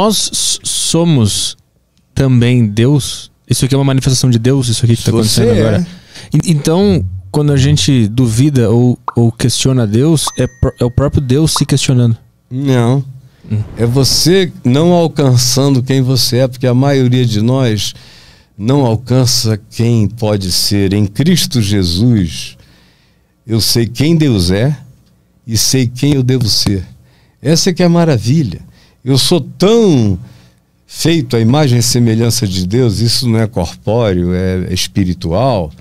Nós somos também Deus? Isso aqui é uma manifestação de Deus, isso aqui que está acontecendo é. agora? E- Então, quando a gente duvida ou, ou questiona Deus, é, é o próprio Deus se questionando. Não. É você não alcançando quem você é, porque a maioria de nós não alcança quem pode ser. Em Cristo Jesus, eu sei quem Deus é e sei quem eu devo ser. Essa é que é a maravilha. Eu sou tão feito à imagem e semelhança de Deus, isso não é corpóreo, é espiritual.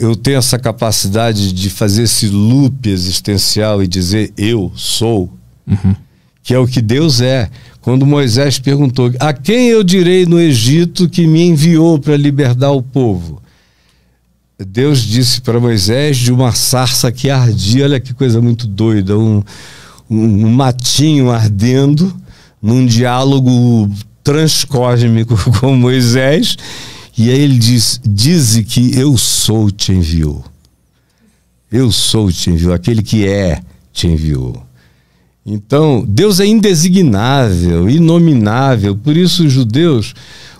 Eu tenho essa capacidade de fazer esse loop existencial e dizer eu sou que é o que Deus é. Quando Moisés perguntou: A quem eu direi no Egito que me enviou para libertar o povo? Deus disse para Moisés de uma sarça que ardia, olha que coisa muito doida, um, um, matinho ardendo, num diálogo transcósmico com Moisés, e aí ele diz: Dize que eu sou te enviou. Eu sou te enviou, aquele que é te enviou. Então, Deus é indesignável, inominável. Por isso, os judeus,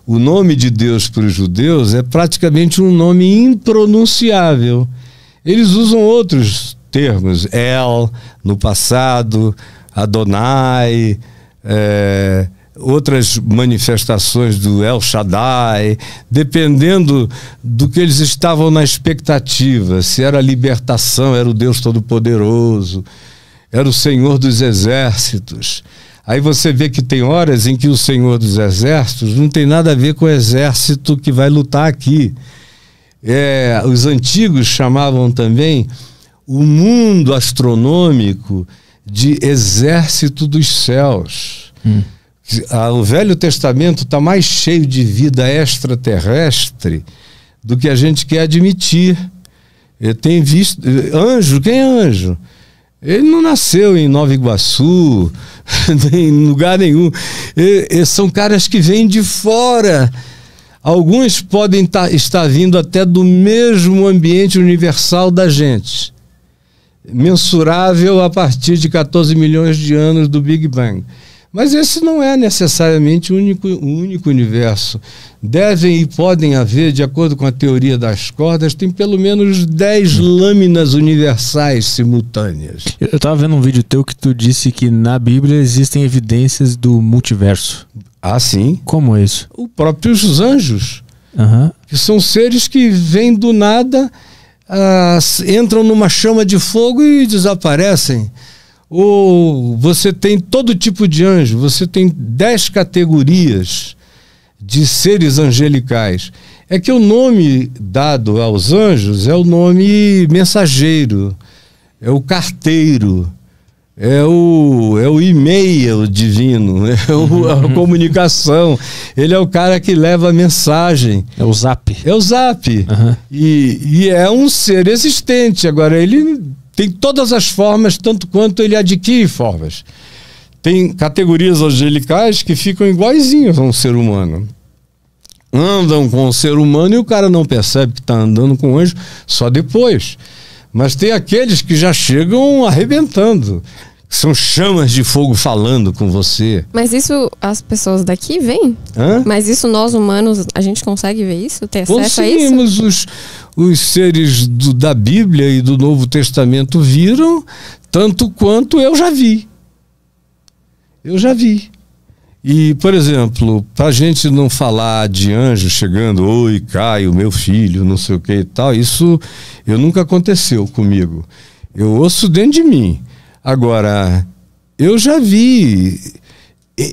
o nome de Deus para os judeus é praticamente um nome impronunciável. Eles usam outros termos, El, no passado, Adonai, é, outras manifestações do El Shaddai, dependendo do que eles estavam na expectativa. Se era a libertação, era o Deus Todo-Poderoso era o Senhor dos Exércitos. Aí você vê que tem horas em que o Senhor dos Exércitos não tem nada a ver com o exército que vai lutar aqui. É, os antigos chamavam também o mundo astronômico de exército dos céus. Ah, O Velho Testamento está mais cheio de vida extraterrestre do que a gente quer admitir. Eu tenho visto. Anjo, quem é anjo? Ele não nasceu em Nova Iguaçu, nem em lugar nenhum. E- e são caras que vêm de fora. Alguns podem tá- estar vindo até do mesmo ambiente universal da gente, mensurável a partir de 14 milhões de anos do Big Bang. Mas esse não é necessariamente o único, o único universo. Devem e podem haver, de acordo com a teoria das cordas, tem pelo menos 10 lâminas universais simultâneas. Eu eu tava vendo um vídeo teu que tu disse que na Bíblia existem evidências do multiverso. Ah, sim. Como é isso? Os próprios anjos, Aham. que são seres que vêm do nada, entram numa chama de fogo e desaparecem. Ou você tem todo tipo de anjo, você tem dez categorias de seres angelicais. É que o nome dado aos anjos é o nome mensageiro, é o carteiro, é o, é o e-mail divino, é o- a comunicação. Ele é o cara que leva a mensagem. É o Zap. É o Zap. Aham. E, e é um ser existente. Agora, ele tem todas as formas, tanto quanto ele adquire formas. Tem categorias angelicais que ficam iguaizinhos a um ser humano. Andam com o ser humano e o cara não percebe que está andando com o anjo só depois. Mas tem aqueles que já chegam arrebentando. São chamas de fogo falando com você. Mas isso as pessoas daqui veem? Hã? Mas isso nós humanos, a gente consegue ver isso? Ter acesso a isso? Conseguimos os, os seres do- da Bíblia e do Novo Testamento viram, tanto quanto eu já vi. Eu já vi. E, por exemplo, para a gente não falar de anjo chegando, oi, Caio, meu filho, não sei o que e tal, isso eu nunca aconteceu comigo. Eu ouço dentro de mim. Agora, eu já vi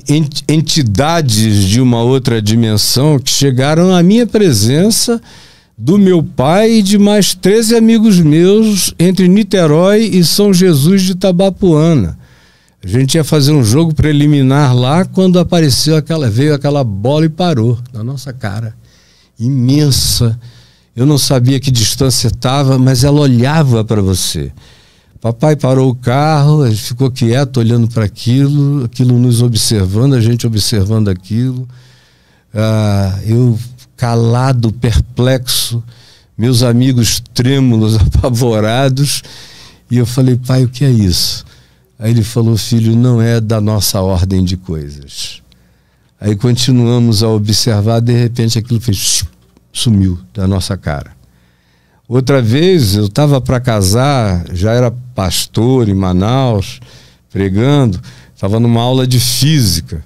ent- entidades de uma outra dimensão que chegaram à minha presença do meu pai e de mais 13 amigos meus entre Niterói e São Jesus de Tabapuana. A gente ia fazer um jogo preliminar lá quando apareceu aquela veio aquela bola e parou na nossa cara. Imensa. Eu não sabia que distância estava, mas ela olhava para você. Papai parou o carro, gente ficou quieto olhando para aquilo, aquilo nos observando, a gente observando aquilo. Ah, eu calado, perplexo, meus amigos trêmulos, apavorados. E eu falei, pai, o que é isso? Aí ele falou, filho, não é da nossa ordem de coisas. Aí continuamos a observar, de repente aquilo fez sumiu da nossa cara. Outra vez eu estava para casar, já era pastor em Manaus, pregando, estava numa aula de física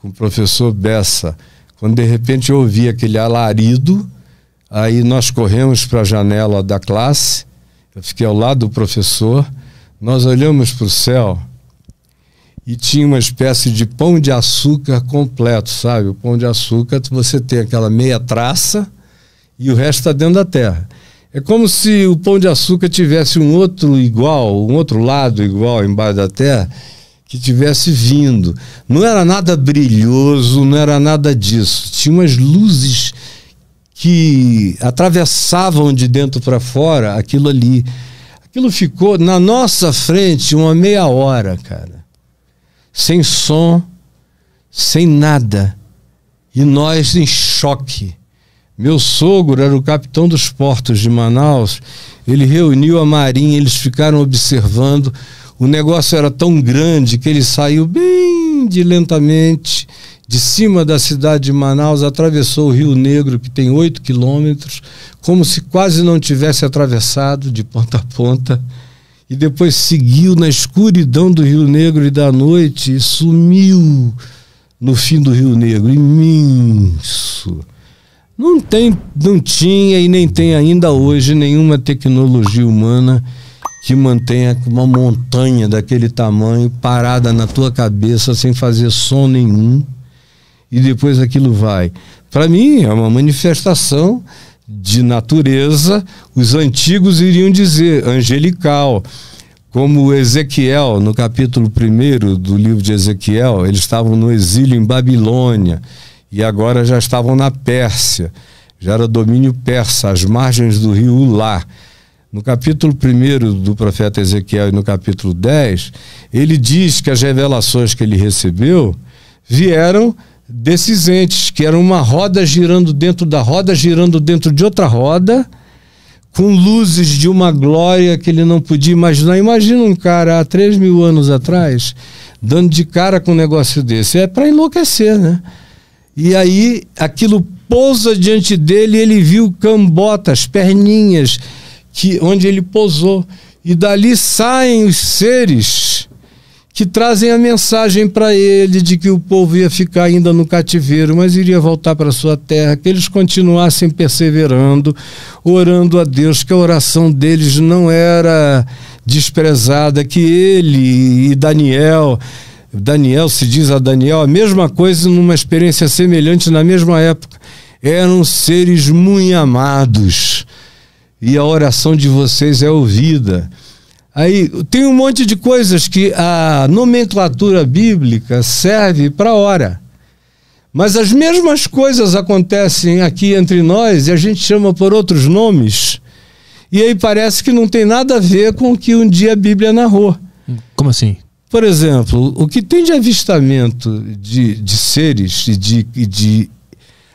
com o professor Bessa. Quando de repente eu ouvi aquele alarido, aí nós corremos para a janela da classe, eu fiquei ao lado do professor, nós olhamos para o céu e tinha uma espécie de pão de açúcar completo, sabe? O pão de açúcar, você tem aquela meia traça e o resto está dentro da terra. É como se o pão de açúcar tivesse um outro igual, um outro lado igual embaixo da terra, que tivesse vindo. Não era nada brilhoso, não era nada disso. Tinha umas luzes que atravessavam de dentro para fora aquilo ali. Aquilo ficou na nossa frente uma meia hora, cara sem som, sem nada. E nós em choque. Meu sogro era o capitão dos portos de Manaus. Ele reuniu a marinha, eles ficaram observando. O negócio era tão grande que ele saiu bem de lentamente de cima da cidade de Manaus, atravessou o Rio Negro, que tem oito quilômetros, como se quase não tivesse atravessado de ponta a ponta e depois seguiu na escuridão do Rio Negro e da noite e sumiu no fim do Rio Negro, imenso. Não tem, não tinha e nem tem ainda hoje nenhuma tecnologia humana que mantenha uma montanha daquele tamanho parada na tua cabeça sem fazer som nenhum e depois aquilo vai. Para mim é uma manifestação de natureza, os antigos iriam dizer angelical. Como Ezequiel, no capítulo 1 do livro de Ezequiel, eles estavam no exílio em Babilônia e agora já estavam na Pérsia, já era domínio persa, às margens do rio Ulá. No capítulo 1 do profeta Ezequiel e no capítulo 10, ele diz que as revelações que ele recebeu vieram desses entes, que era uma roda girando dentro da roda, girando dentro de outra roda, com luzes de uma glória que ele não podia imaginar. Imagina um cara há 3 mil anos atrás dando de cara com um negócio desse. É para enlouquecer, né? E aí aquilo pousa diante dele e ele viu cambotas, perninhas, que, onde ele pousou. E dali saem os seres que trazem a mensagem para ele de que o povo ia ficar ainda no cativeiro, mas iria voltar para sua terra, que eles continuassem perseverando, orando a Deus, que a oração deles não era desprezada, que ele e Daniel, Daniel se diz a Daniel a mesma coisa numa experiência semelhante na mesma época, eram seres muito amados e a oração de vocês é ouvida. Aí tem um monte de coisas que a nomenclatura bíblica serve para hora. Mas as mesmas coisas acontecem aqui entre nós e a gente chama por outros nomes. E aí parece que não tem nada a ver com o que um dia a Bíblia narrou. Como assim? Por exemplo, o que tem de avistamento de, de seres e de, de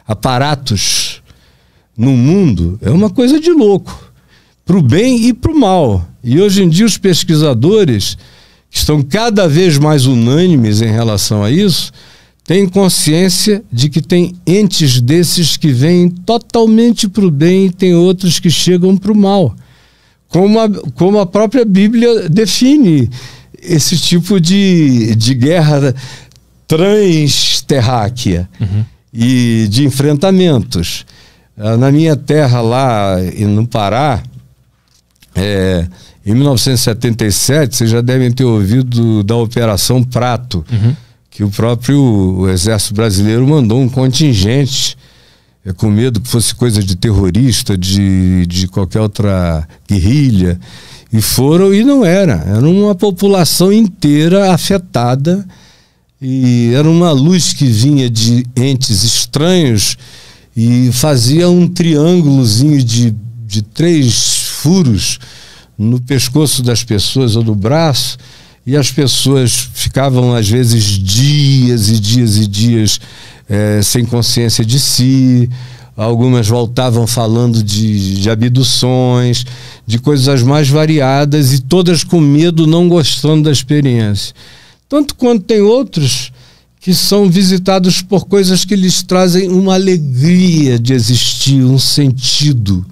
aparatos no mundo é uma coisa de louco para o bem e para o mal. E hoje em dia os pesquisadores, que estão cada vez mais unânimes em relação a isso, têm consciência de que tem entes desses que vêm totalmente para o bem e tem outros que chegam para o mal. Como a, como a própria Bíblia define esse tipo de, de guerra transterráquea uhum. e de enfrentamentos. Ah, na minha terra lá no Pará, é, em 1977, vocês já devem ter ouvido da Operação Prato, uhum. que o próprio Exército Brasileiro mandou um contingente é, com medo que fosse coisa de terrorista, de, de qualquer outra guerrilha. E foram, e não era. Era uma população inteira afetada. E era uma luz que vinha de entes estranhos e fazia um triângulozinho de, de três furos no pescoço das pessoas ou no braço, e as pessoas ficavam, às vezes, dias e dias e dias é, sem consciência de si. Algumas voltavam falando de, de abduções, de coisas mais variadas e todas com medo, não gostando da experiência. Tanto quanto tem outros que são visitados por coisas que lhes trazem uma alegria de existir, um sentido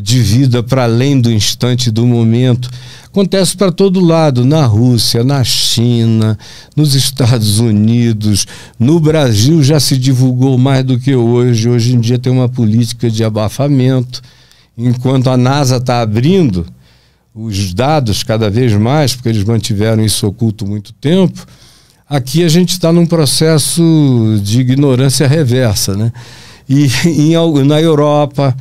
de vida para além do instante do momento. Acontece para todo lado, na Rússia, na China, nos Estados Unidos, no Brasil já se divulgou mais do que hoje. Hoje em dia tem uma política de abafamento. Enquanto a NASA está abrindo os dados cada vez mais, porque eles mantiveram isso oculto muito tempo, aqui a gente está num processo de ignorância reversa. Né? E em, na Europa,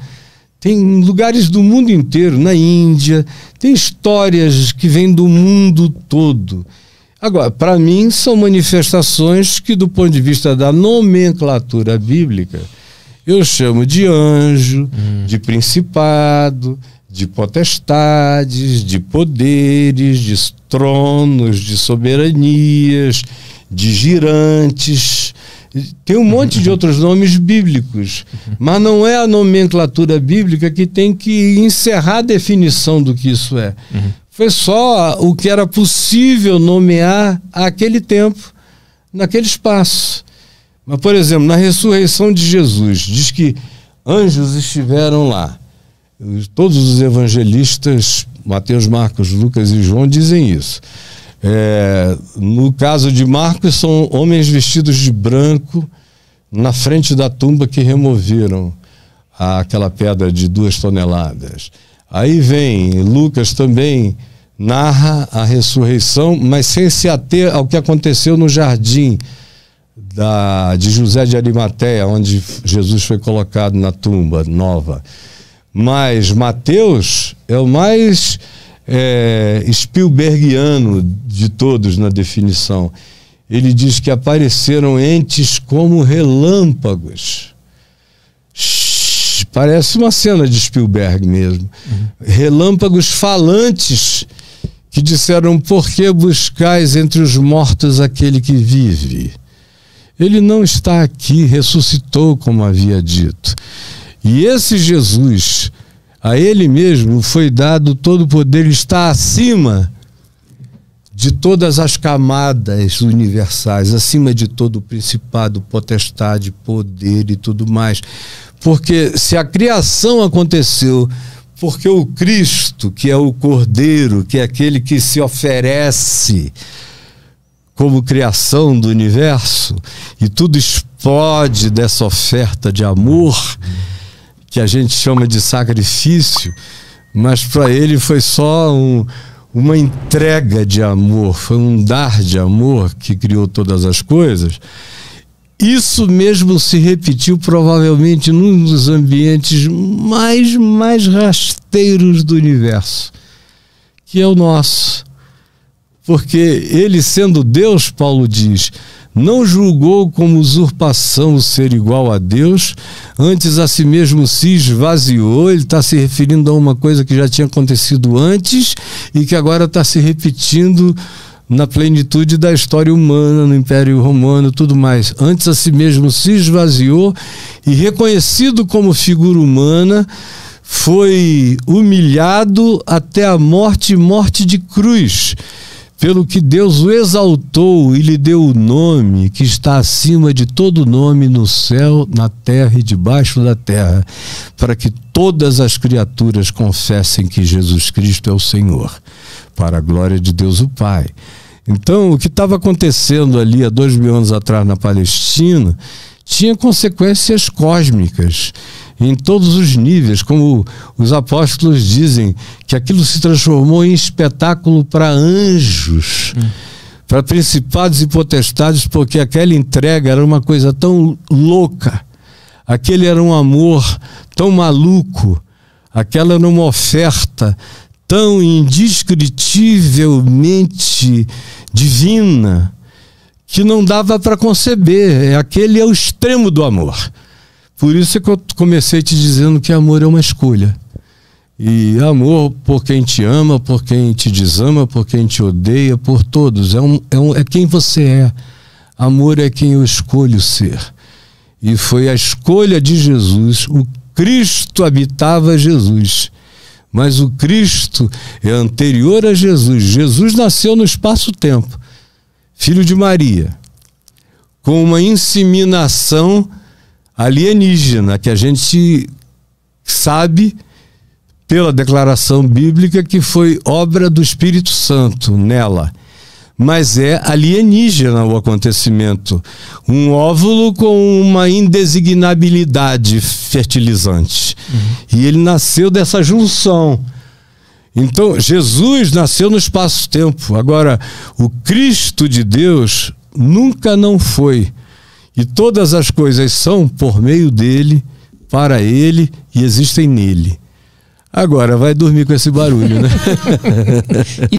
tem lugares do mundo inteiro, na Índia, tem histórias que vêm do mundo todo. Agora, para mim, são manifestações que, do ponto de vista da nomenclatura bíblica, eu chamo de anjo, hum. de principado, de potestades, de poderes, de tronos, de soberanias, de girantes. Tem um monte de outros nomes bíblicos, mas não é a nomenclatura bíblica que tem que encerrar a definição do que isso é. Foi só o que era possível nomear àquele tempo, naquele espaço. Mas, por exemplo, na ressurreição de Jesus, diz que anjos estiveram lá. Todos os evangelistas, Mateus, Marcos, Lucas e João, dizem isso. É, no caso de Marcos, são homens vestidos de branco na frente da tumba que removeram aquela pedra de duas toneladas. Aí vem Lucas também narra a ressurreição, mas sem se ater ao que aconteceu no jardim da, de José de Arimateia, onde Jesus foi colocado na tumba nova. Mas Mateus é o mais é, Spielbergiano de todos na definição. Ele diz que apareceram entes como relâmpagos. Parece uma cena de Spielberg mesmo. Uhum. Relâmpagos falantes que disseram: Por que buscais entre os mortos aquele que vive? Ele não está aqui, ressuscitou, como havia dito. E esse Jesus a ele mesmo foi dado todo o poder, ele está acima de todas as camadas universais, acima de todo o principado, potestade, poder e tudo mais. Porque se a criação aconteceu porque o Cristo, que é o Cordeiro, que é aquele que se oferece como criação do universo, e tudo explode dessa oferta de amor que a gente chama de sacrifício, mas para ele foi só um, uma entrega de amor, foi um dar de amor que criou todas as coisas. Isso mesmo se repetiu provavelmente num dos ambientes mais, mais rasteiros do universo, que é o nosso. Porque ele, sendo Deus, Paulo diz, não julgou como usurpação o ser igual a Deus, antes a si mesmo se esvaziou. Ele está se referindo a uma coisa que já tinha acontecido antes e que agora está se repetindo na plenitude da história humana, no Império Romano, tudo mais. Antes a si mesmo se esvaziou e reconhecido como figura humana, foi humilhado até a morte morte de cruz pelo que Deus o exaltou e lhe deu o nome que está acima de todo nome no céu, na terra e debaixo da terra, para que todas as criaturas confessem que Jesus Cristo é o Senhor, para a glória de Deus o Pai. Então, o que estava acontecendo ali há dois mil anos atrás na Palestina tinha consequências cósmicas em todos os níveis, como os apóstolos dizem, que aquilo se transformou em espetáculo para anjos, hum. para principados e potestades, porque aquela entrega era uma coisa tão louca, aquele era um amor tão maluco, aquela era uma oferta tão indescritivelmente divina que não dava para conceber. Aquele é o extremo do amor. Por isso é que eu comecei te dizendo que amor é uma escolha. E amor por quem te ama, por quem te desama, por quem te odeia, por todos. É, um, é, um, é quem você é. Amor é quem eu escolho ser. E foi a escolha de Jesus. O Cristo habitava Jesus. Mas o Cristo é anterior a Jesus. Jesus nasceu no espaço-tempo. Filho de Maria. com uma inseminação alienígena, que a gente sabe pela declaração bíblica que foi obra do Espírito Santo nela. Mas é alienígena o acontecimento. Um óvulo com uma indesignabilidade fertilizante. Uhum. E ele nasceu dessa junção. Então, Jesus nasceu no espaço-tempo. Agora, o Cristo de Deus nunca não foi. E todas as coisas são por meio dele, para ele e existem nele. Agora vai dormir com esse barulho, né?